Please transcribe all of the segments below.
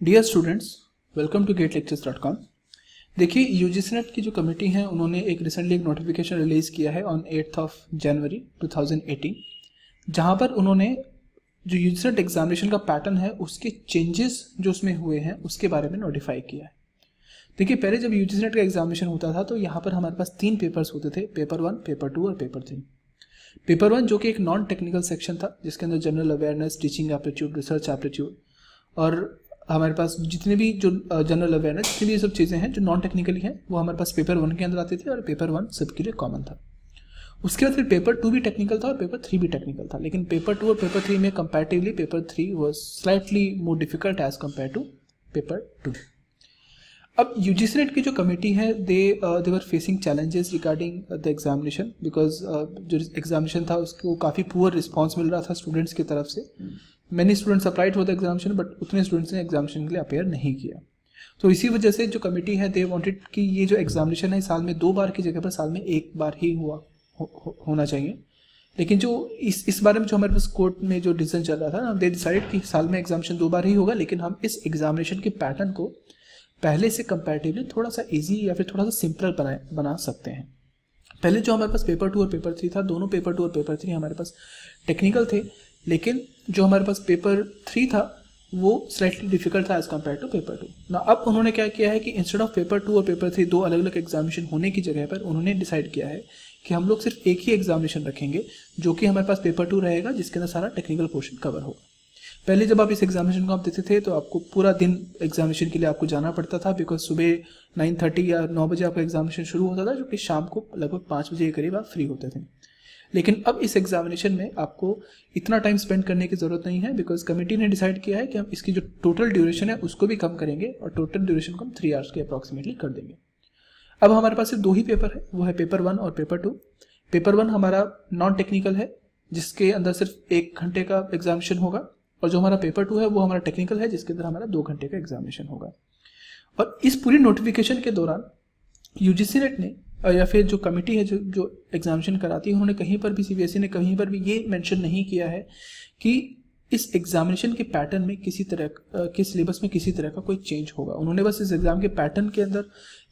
Dear students welcome to gate lectures dot com देखिए UGC NET की जो कमेटी है, उन्होंने एक रिसेंटली एक नोटिफिकेशन रिलीज़ किया है ऑन एट्थ ऑफ़ जनवरी 2018 जहाँ पर उन्होंने जो यूजीसीनेट एग्जामिनेशन का पैटर्न है, उसके चेंजेस जो उसमें हुए हैं, उसके बारे में नोटिफाई किया है। देखिए, पहले जब यूजीसीनेट का एग्जामिनेशन होता था तो यहाँ पर हमारे पास तीन पेपर्स होते थे पेपर वन पेपर टू और पेपर थ्री पेपर वन जो कि एक नॉन टेक्निकल सेक्शन था, जिसके अंदर general awareness teaching aptitude research aptitude और हमारे पास जितने भी जो जनरल अवेयरनेस जितनी भी ये सब चीज़ें हैं जो नॉन टेक्निकली हैं, वो हमारे पास पेपर वन के अंदर आती थी और पेपर वन सबके लिए कॉमन था। उसके बाद फिर पेपर टू भी टेक्निकल था और पेपर थ्री भी टेक्निकल था, लेकिन पेपर टू और पेपर थ्री में comparatively paper three was slightly more difficult as compare to paper two अब यूजीसी नेट की जो कमेटी है they they were facing challenges regarding the examination because जो एग्जामिनेशन था, उसको काफ़ी पुअर रिस्पॉन्स मिल रहा था स्टूडेंट्स की तरफ़ से। Many students applied for the examination but उतने स्टूडेंट्स ने एग्जामिनेशन के लिए अपेयर नहीं किया। तो इसी वजह से जो कमेटी है दे वांटेड कि ये जो एग्जामिनेशन है साल में दो बार की जगह पर साल में एक बार ही हुआ हो, हो, होना चाहिए। लेकिन जो इस इस बारे में जो हमारे पास कोर्ट में जो डिसीज़न चल रहा था ना दे डिसाइड कि साल में एग्जामिनेशन दो बार ही होगा लेकिन हम इस एग्जामिनेशन के पैटर्न को पहले से कंपैरेटिवली थोड़ा सा ईजी या फिर थोड़ा सा सिंपल बना बना सकते हैं। पहले जो हमारे पास पेपर टू और पेपर थ्री था दोनों पेपर टू और पेपर थ्री हमारे पास टेक्निकल थे लेकिन जो हमारे पास पेपर थ्री था, वो स्लाइटली डिफ़िकल्ट था as compare to paper two ना अब उन्होंने क्या किया है कि इंस्टेड ऑफ़ पेपर टू और पेपर थ्री दो अलग अलग एग्जामिनेशन होने की जगह पर उन्होंने डिसाइड किया है कि हम लोग सिर्फ़ एक ही एग्जामिनेशन रखेंगे, जो कि हमारे पास पेपर टू रहेगा, जिसके अंदर सारा टेक्निकल पोर्शन कवर होगा। पहले जब आप इस एग्जामिनेशन को आप देते थे तो आपको पूरा दिन एग्जामिनेशन के लिए आपको जाना पड़ता था बिकॉज़ सुबह नाइन थर्टी या नौ बजे आपका एग्जामिनेशन शुरू होता था, जो कि शाम को लगभग पाँच बजे के करीब आप फ्री होते थे। लेकिन अब इस एग्जामिनेशन में आपको इतना टाइम स्पेंड करने की ज़रूरत नहीं है बिकॉज़ कमेटी ने डिसाइड किया है कि हम इसकी जो टोटल ड्यूरेशन है, उसको भी कम करेंगे और टोटल ड्यूरेशन को हम थ्री आवर्स के अप्रॉक्सीमेटली कर देंगे। अब हमारे पास सिर्फ़ दो ही पेपर है, वो है पेपर वन और पेपर टू पेपर वन हमारा नॉन टेक्निकल है, जिसके अंदर सिर्फ़ एक घंटे का एग्जामिनेशन होगा, और जो हमारा पेपर टू है, वो हमारा टेक्निकल है, जिसके अंदर हमारा दो घंटे का एग्जामिनेशन होगा। और इस पूरी नोटिफिकेशन के दौरान यूजीसी नेट ने या फिर जो कमेटी है, जो जो एग्जामिनेशन कराती है, उन्होंने कहीं पर भी सीबीएसई e ने कहीं पर भी ये मेंशन नहीं किया है कि इस एग्जामिनेशन के पैटर्न में किसी तरह के सिलेबस में किसी तरह का कोई चेंज होगा। उन्होंने बस इस एग्ज़ाम के पैटर्न के अंदर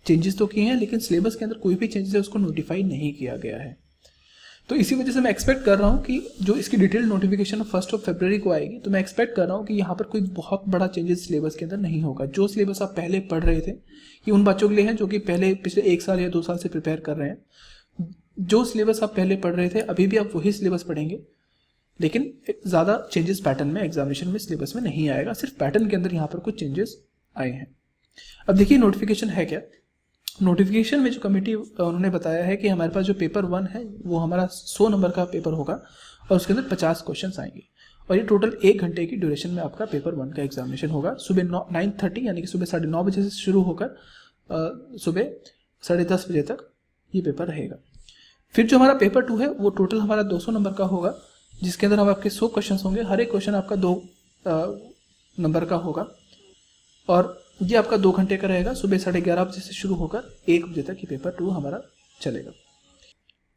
चेंजेस तो किए हैं, लेकिन सिलेबस के अंदर कोई भी चेंजेस है, उसको नोटिफाई नहीं किया गया है। तो इसी वजह से मैं एक्सपेक्ट कर रहा हूँ कि जो इसकी detail notification first of February को आएगी तो मैं एक्सपेक्ट कर रहा हूँ कि यहाँ पर कोई बहुत बड़ा चेंजेस सिलेबस के अंदर नहीं होगा। जो सिलेबस आप पहले पढ़ रहे थे, ये उन बच्चों के लिए हैं जो कि पहले, पिछले एक साल या दो साल से प्रिपेयर कर रहे हैं। जो सिलेबस आप पहले पढ़ रहे थे, अभी भी आप वही सिलेबस पढ़ेंगे। लेकिन ज़्यादा चेंजेस पैटर्न में एग्जामिनेशन में सिलेबस में नहीं आएगा, सिर्फ़ पैटर्न के अंदर यहाँ पर कुछ चेंजेस आए हैं। अब देखिए नोटिफिकेशन है क्या? नोटिफिकेशन में जो कमेटी उन्होंने बताया है कि हमारे पास जो पेपर वन है, वो हमारा सौ नंबर का पेपर होगा और उसके अंदर पचास क्वेश्चन आएँगे। और ये टोटल एक घंटे की ड्यूरेशन में आपका पेपर वन का एग्जामिनेशन होगा। सुबह नौ नाइन थर्टी यानी कि सुबह साढ़े नौ बजे से शुरू होकर सुबह साढ़े दस बजे तक ये पेपर रहेगा। फिर जो हमारा पेपर टू है, वो टोटल हमारा दो सौ नंबर का होगा, जिसके अंदर हम आपके सौ क्वेश्चन होंगे। हर एक क्वेश्चन आपका दो नंबर का होगा। और ये आपका दो घंटे का रहेगा, सुबह साढ़े ग्यारह बजे से शुरू होकर एक बजे तक ये पेपर टू हमारा चलेगा।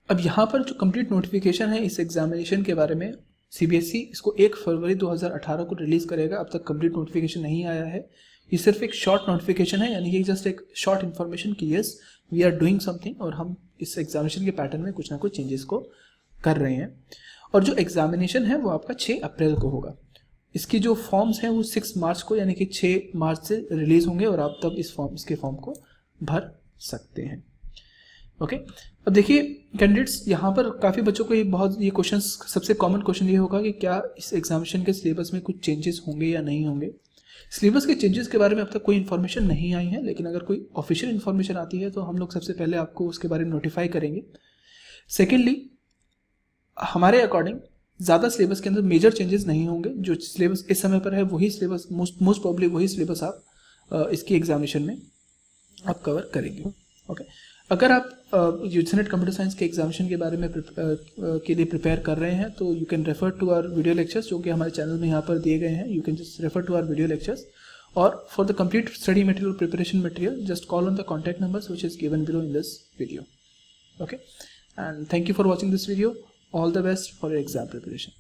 अब यहाँ पर जो कंप्लीट नोटिफिकेशन है, इस एग्जामिनेशन के बारे में सीबीएसई e इसको एक फरवरी 2018 को रिलीज़ करेगा। अब तक कंप्लीट नोटिफिकेशन नहीं आया है। ये सिर्फ़ एक शॉर्ट नोटिफिकेशन है, यानी कि जस्ट एक शॉर्ट इन्फॉर्मेशन की yes we are doing something और हम इस एग्जामिनेशन के पैटर्न में कुछ ना कुछ चेंजेस को कर रहे हैं। और जो एग्जामिनेशन है, वो आपका छः अप्रैल को होगा। इसकी जो फॉर्म्स हैं वो सिक्स मार्च को, यानी कि छः मार्च से रिलीज़ होंगे और आप तब इस फॉर्म इसके फॉर्म को भर सकते हैं। ओके अब देखिए कैंडिडेट्स यहाँ पर काफ़ी बच्चों को ये बहुत, ये क्वेश्चन सबसे कॉमन क्वेश्चन ये होगा कि क्या इस एग्जामिनेशन के सिलेबस में कुछ चेंजेस होंगे या नहीं होंगे? सिलेबस के चेंजेस के बारे में अब तक कोई इन्फॉर्मेशन नहीं आई है, लेकिन अगर कोई ऑफिशियल इन्फॉर्मेशन आती है तो हम लोग सबसे पहले आपको उसके बारे में नोटिफाई करेंगे। सेकेंडली हमारे अकॉर्डिंग ज़्यादा सिलेबस के अंदर मेजर चेंजेस नहीं होंगे, जो सिलेबस इस समय पर है, वही सिलेबस मोस्ट मोस्ट प्रॉब्ली वही सिलेबस आप इसकी एग्जामिनेशन में आप कवर करेंगे। ओके अगर आप यूजनेट कंप्यूटर साइंस के एग्जामिनेशन के बारे में के लिए प्रिपेयर कर रहे हैं तो you can refer to our video lectures जो कि हमारे चैनल में यहाँ पर दिए गए हैं। You can just refer to our video lectures और for the complete study material preparation material just call on the contact number which is given below in this video okay? And thank you for watching this video. All the best for your exam preparation